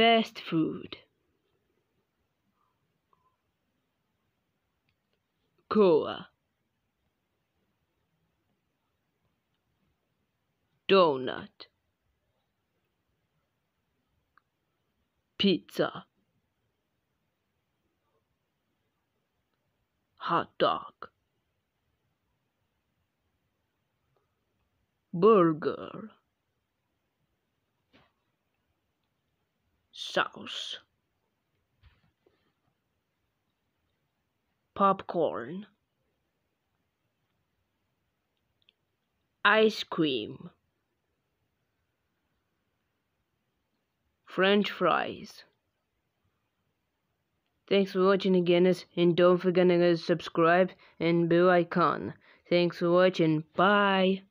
Fast food. Cola. Donut. Pizza. Hot dog. Burger. Sauce. Popcorn. Ice cream. French fries. Thanks for watching again, and don't forget to subscribe and bell icon. Thanks for watching. Bye.